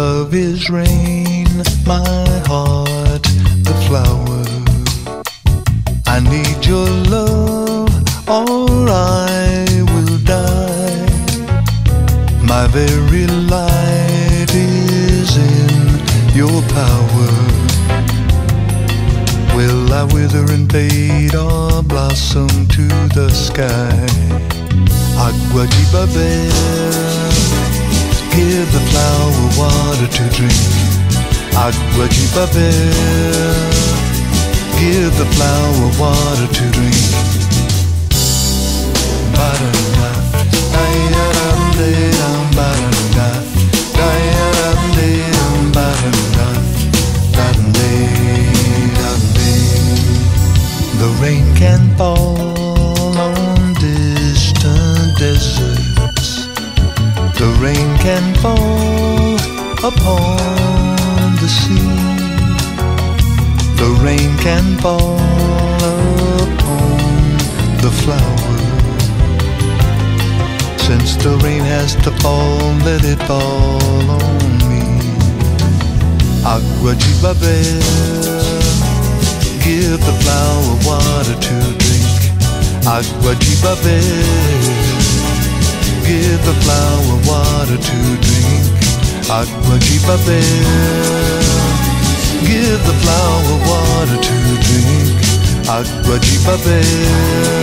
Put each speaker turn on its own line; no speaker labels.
love is rain, my heart, the flower. I need your love, or I will die. My very life is in your power. Will I wither and fade or blossom to the sky? Agua de beber, give the flower water to drink. Agua de beber, give the flower water to drink. Da. The rain can fall rain can fall upon the sea. The rain can fall upon the flower. Since the rain has to fall, let it fall on me. Agua de give the flower water to drink. Agua de give the flower water to drink. Agua de beber, give the flower water to drink. Agua the flower